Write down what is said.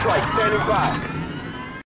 Strike standing by.